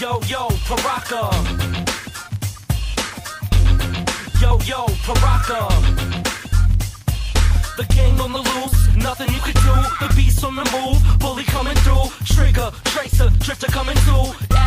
Yo, yo, Paraka. Yo, yo, Paraka. The gang on the loose, nothing you can do. The beast on the move, bully coming through. Trigger, tracer, drifter coming through.